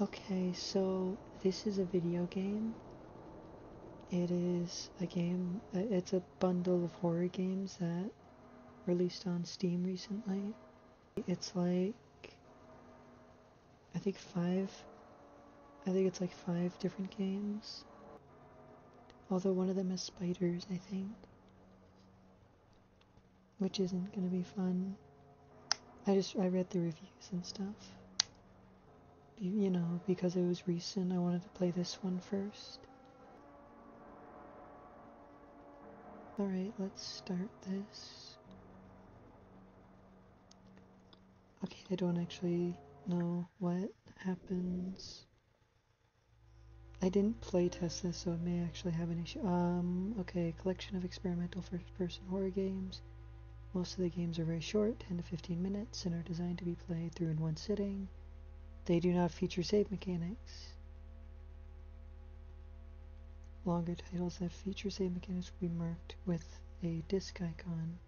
Okay, so this is a video game. It is a game, uh, it's a bundle of horror games that released on Steam recently. It's like, I think five, I think it's like five different games. Although one of them is spiders, I think. Which isn't gonna be fun. I just, I read the reviews and stuff. You, know, because it was recent, I wanted to play this one first. Alright, let's start this. Okay, I don't actually know what happens. I didn't play test this, so it may actually have an issue. Um, okay, collection of experimental first-person horror games. Most of the games are very short, 10 to 15 minutes, and are designed to be played through in one sitting. They do not feature save mechanics. Longer titles that feature save mechanics will be marked with a disc icon.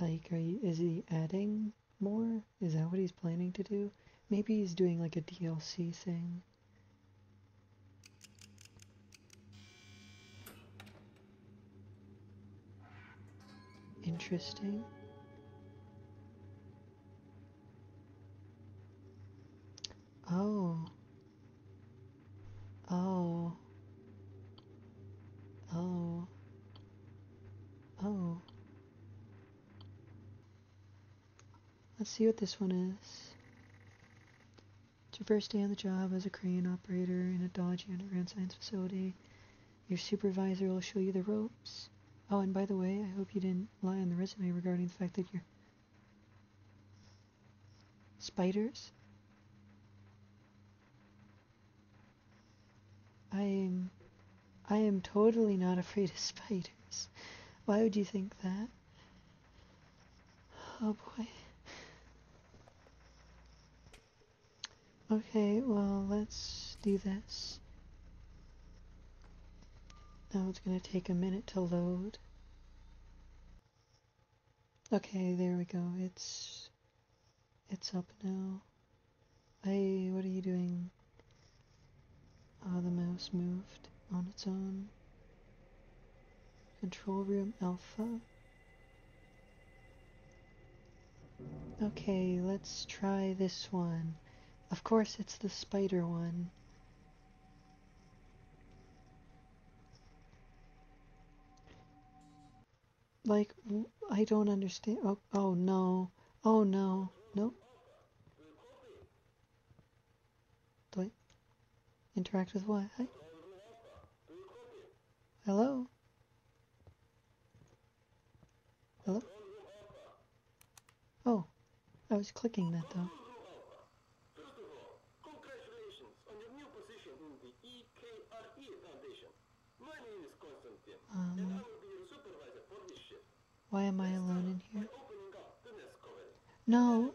Like, you, is he adding more? Is that what he's planning to do? Maybe he's doing like a DLC thing. Interesting. Oh. Oh. Oh. Oh. Let's see what this one is. It's your first day on the job as a crane operator in a dodgy underground science facility. Your supervisor will show you the ropes. Oh, and by the way, I hope you didn't lie on the resume regarding the fact that you're... Spiders? I am... I am totally not afraid of spiders. Why would you think that? Oh boy. Okay, well, let's do this. Now it's going to take a minute to load. Okay, there we go. It's it's up now. Hey, what are you doing? Oh, the mouse moved on its own. Control room alpha. Okay, let's try this one. Of course, it's the spider one. Like, I don't understand. Oh, oh no. Oh no. Nope. Do I interact with what? Hi? Hello? Hello? Oh, I was clicking that though. Um, why am I alone in here? No.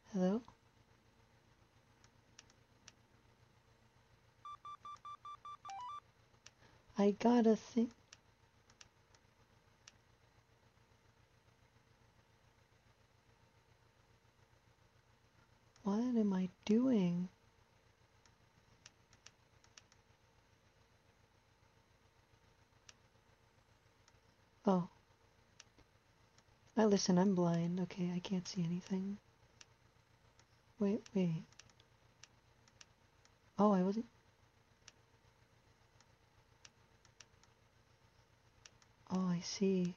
Hello? I gotta think. What am I doing? Oh. I listen, I'm blind. Okay, I can't see anything. Wait, wait. Oh, I wasn't. Oh, I see.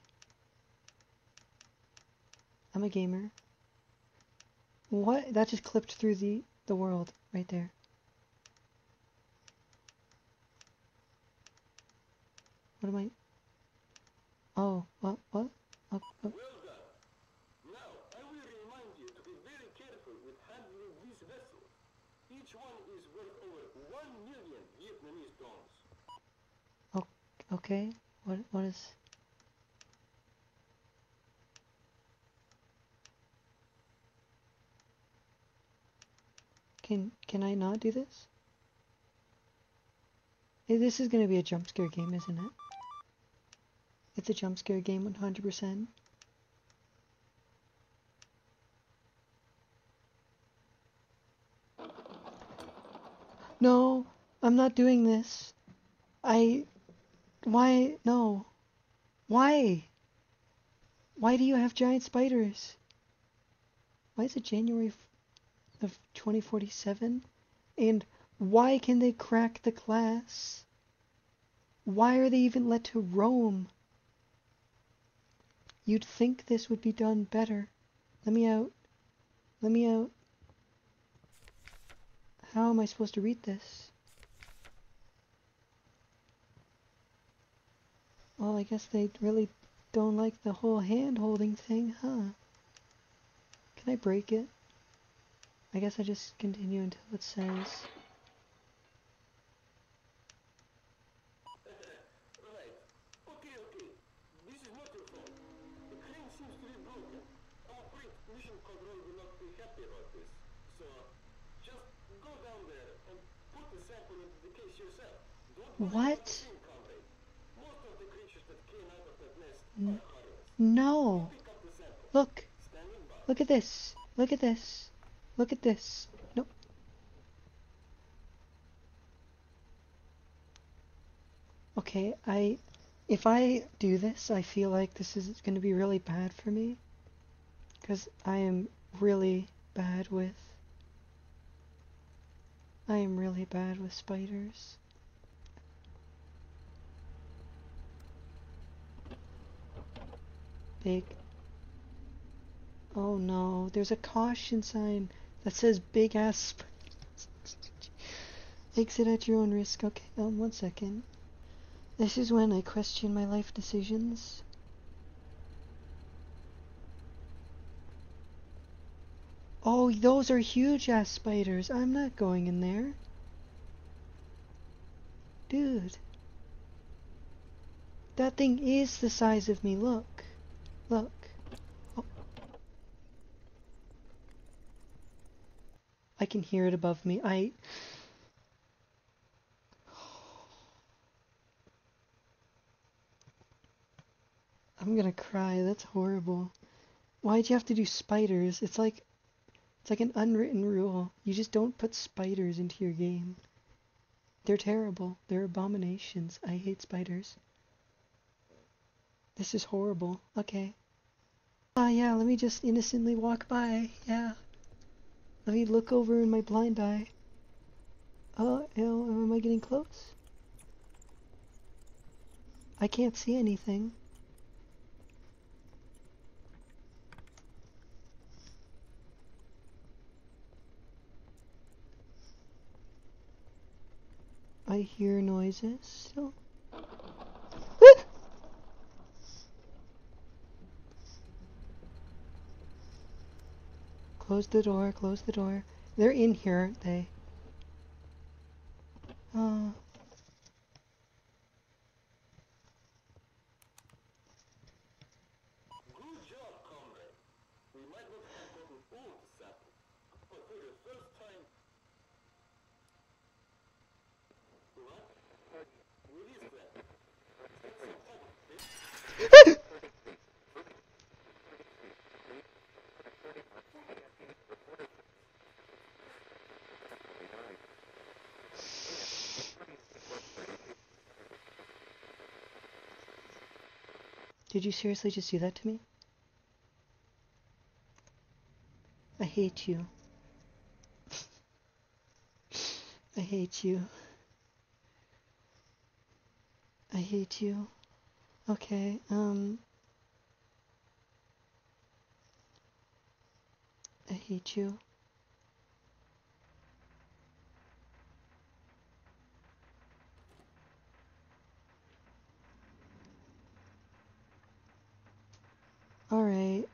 I'm a gamer. What? That just clipped through the the world right there. What am I? Oh, what? What? Oh, oh. Well done. Now, I will remind you to be very careful with handling these vessels. Each one is worth over one million Vietnamese dongs. Okay. What? What is? Can Can I not do this? This is gonna be a jump scare game, isn't it? It's a jump scare game, 100%. No, I'm not doing this. I. Why? No. Why? Why do you have giant spiders? Why is it January of 2047? And why can they crack the glass? Why are they even let to roam? You'd think this would be done better. Let me out. Let me out. How am I supposed to read this? Well, I guess they really don't like the whole hand holding thing, huh? Can I break it? I guess I just continue until it says. What? No! Look! Look at this! Look at this! Look at this! Nope. Okay, I. If I do this, I feel like this is going to be really bad for me. Because I am really bad with. I am really bad with spiders. Big. Oh no, there's a caution sign that says big ass. Exit at your own risk. Okay, um, one second. This is when I question my life decisions. Oh, those are huge ass spiders. I'm not going in there. Dude. That thing is the size of me. Look. Look. Oh. I can hear it above me. I. I'm gonna cry. That's horrible. Why'd you have to do spiders? It's like it's like an unwritten rule. You just don't put spiders into your game. They're terrible. They're abominations. I hate spiders. This is horrible. Okay. Ah, yeah, let me just innocently walk by. Yeah. Let me look over in my blind eye. Oh, am I getting close? I can't see anything. I hear noises still. Close the door, close the door. They're in here, aren't they? Uh, Good job, comrade. We might not have gotten all the sample, but for the first time... What? What is that? Is that some type of fish? Did you seriously just do that to me? I hate you. I hate you. I hate you. Okay, um. I hate you. Alright.